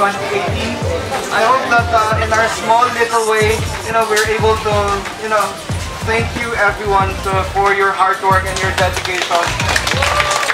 2018. I hope that uh, in our small little way, you know, we're able to, you know, thank you everyone to, for your hard work and your dedication.